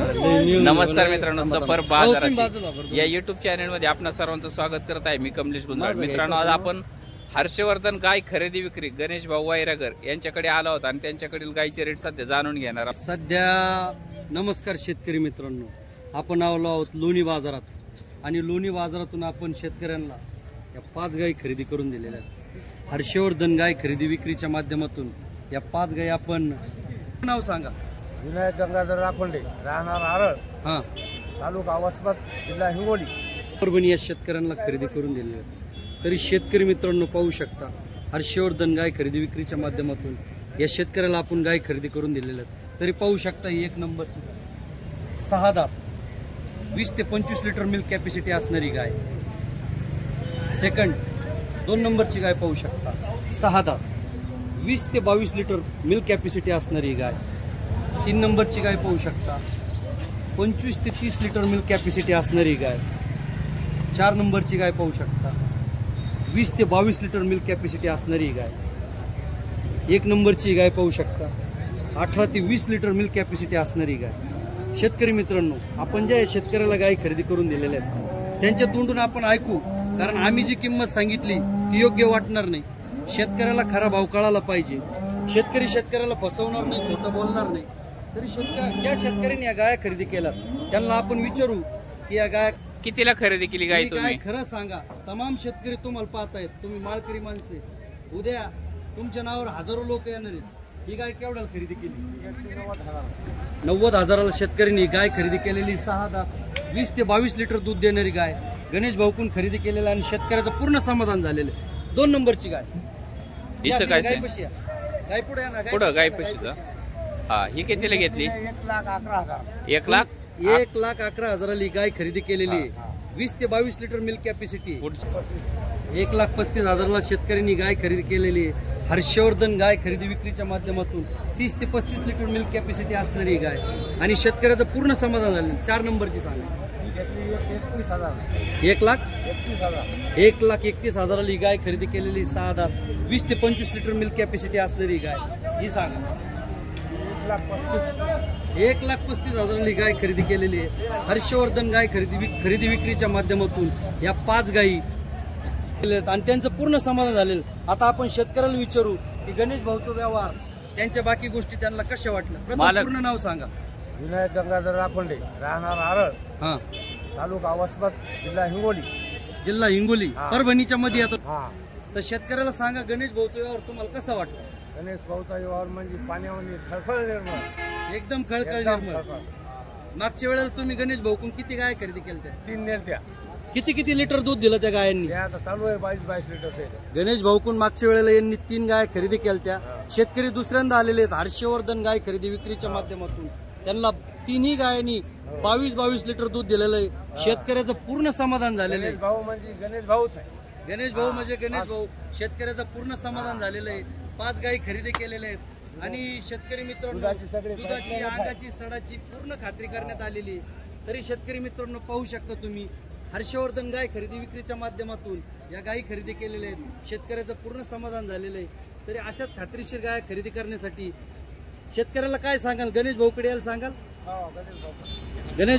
नमस्कार मित्रांनो सफर बाजाराची. या युट्यूब चॅनलमध्ये आपणा सर्वांचं स्वागत करत आहे मी कमलेश गुंजाळ. मित्रांनो आज आपण हर्षवर्धन गाय खरेदी विक्री गणेश भाऊ वायरागर यांच्याकडे आला होता आणि त्यांच्याकडील गायचे रेट सध्या जाणून घेणार आहोत. सध्या नमस्कार शेतकरी मित्रांनो. आपण आलो आहोत लोणी बाजारात. आणि लोणी बाजारातून आपण शेतकऱ्यांना या पाच गायी खरेदी करून दिलेल्या आहेत. हर्षवर्धन गाय खरेदी विक्रीच्या माध्यमातून या पाच गायी आपण नाव सांगा. विनायक गंगाधर राखोंडे राहणार आरळ हा. तालुका वसमत जिल्हा हिंगोली. परभणी या शेतकऱ्यांना खरेदी करून दिलेल्या आहेत. तरी शेतकरी मित्रांनो पाहू शकता हर्षवर्धन गाय खरेदी विक्रीच्या माध्यमातून या शेतकऱ्याला आपण गाय खरेदी करून दिलेल्या आहेत. तरी पाहू शकता ही एक नंबरची सहा दात वीस ते पंचवीस लिटर मिल्क कॅपॅसिटी असणारी गाय. सेकंड दोन नंबरची गाय पाहू शकता सहा दात वीस ते बावीस लिटर मिल्क कॅपॅसिटी असणारी गाय. तीन नंबरची गाय पाहू शकता. पंचवीस ते तीस लिटर मिल्क कॅपॅसिटी असणारी गाय. चार नंबरची गाय पाहू शकता. वीस ते बावीस लिटर मिल्क कॅपॅसिटी असणारी गाय. एक नंबरची गाय पाहू शकता. अठरा ते वीस लिटर मिल्क कॅपॅसिटी असणारी गाय. शेतकरी मित्रांनो आपण ज्या शेतकऱ्याला गाय खरेदी करून दिलेल्या आहेत त्यांच्या तोंडून आपण ऐकू. कारण आम्ही जी किंमत सांगितली ती योग्य वाटणार नाही. शेतकऱ्याला खरा भाव कळाला पाहिजे. शेतकरी शेतकऱ्याला फसवणार नाही खोटं बोलणार नाही. तरी शेतकरी ज्या शेतकऱ्यांनी या गाया खरेदी केल्या त्यांना आपण विचारू की या गाय कितीला खरेदी केली गाय तुम्ही? खरं सांगा. तमाम शेतकरी तुम्हाला पाहतायत. तुम्ही माळकरी माणसे उद्या तुमच्या नावावर हजारो लोक येणार आहेत. ही गाय केवढ्याला खरेदी केली? नव्वद हजाराला शेतकऱ्यांनी गाय खरेदी केलेली. सहा दहा वीस ते बावीस लिटर दूध देणारी गाय. गणेश भाऊकून खरेदी केलेला आणि शेतकऱ्याचं पूर्ण समाधान झालेलं. दोन नंबरची गाय. गाय पुढे गाय? पशीचा. हा ही कितीला घेतली? एक लाख अकरा हजार. एक लाख? एक लाख अकरा हजाराली गाय खरेदी केलेली. वीस ते बावीस लिटर मिल्क कॅपॅसिटी एक लाख पस्तीस हजाराला शेतकऱ्यांनी गाय खरेदी केलेली. हर्षवर्धन गाय खरेदी विक्रीच्या माध्यमातून तीस ते पस्तीस लिटर मिल्क कॅपॅसिटी असणारी गाय. आणि शेतकऱ्याचं पूर्ण समाधान झालं. चार नंबरची सांगा. घेतली एक एकवीस हजार. एक लाख? एकतीस हजार. एक लाख एकतीस हजाराला ही गाय खरेदी केलेली सहा हजार. वीस ते पंचवीस लिटर मिल्क कॅपॅसिटी असणारी गाय. ही सांगा. एक लाख पस्तीस. एक लाख पस्तीस हजाराला ही गाय खरेदी केलेली आहे. हर्षवर्धन गाय खरेदी खरेदी विक्रीच्या माध्यमातून या पाच गायी आणि त्यांचं पूर्ण समाधान झालेलं. आता आपण शेतकऱ्याला विचारू की गणेश भाऊचा व्यवहार त्यांच्या बाकी गोष्टी त्यांना कशा वाटल्या. पूर्ण नाव सांगा. विनायक गंगाधर राखोंडे राहणार आरळ हा. तालुका वसमत जिल्हा हिंगोली. जिल्हा हिंगोली. परभणीच्या मध्ये येतात. हा. तर शेतकऱ्याला सांगा गणेश भाऊचा व्यवहार तुम्हाला कसा वाटला? गणेश भाऊचा व्यवहार म्हणजे पाण्यामध्ये खळखळ निर्माण. एकदम खळखळ एकदम निर्मळ खळखळ. मागच्या वेळेला तुम्ही गणेश भाऊकून किती गाय खरेदी केल्या तीन नेलत्या. किती किती लिटर दूध दिलं त्या गायांनी? आता चालू आहे बावीस बावीस लिटर ते. गणेश भाऊकून मागच्या वेळेला यांनी तीन गाय खरेदी केल्या शेतकरी दुसऱ्यांदा आलेले आहेत हर्षवर्धन गाय खरेदी विक्रीच्या माध्यमातून. त्यांना तिन्ही गायांनी बावीस बावीस लिटर दूध दिलेलं आहे. शेतकऱ्याचं पूर्ण समाधान झालेलं गणेश आहे भाऊ म्हणजे गणेश भाऊच आहे. गणेश भाऊ म्हणजे गणेश भाऊ. शेतकऱ्याचं पूर्ण समाधान झालेलं आहे. पाच गायी खरेदी केलेल्या आहेत. आणि शेतकरी मित्रांनो दुधाची. अंगाची सडाची पूर्ण खात्री करण्यात आलेली तरी शेतकरी मित्रांनो पाहू शकता तुम्ही हर्षवर्धन गाय खरेदी विक्रीच्या माध्यमातून या गायी खरेदी केलेल्या आहेत. शेतकऱ्याचं पूर्ण समाधान झालेलं आहे. तरी अशाच खात्रीशीर गाय खरेदी करण्यासाठी शेतकऱ्याला काय सांगाल? गणेश भाऊकडे यायला सांगाल? हो, गणेश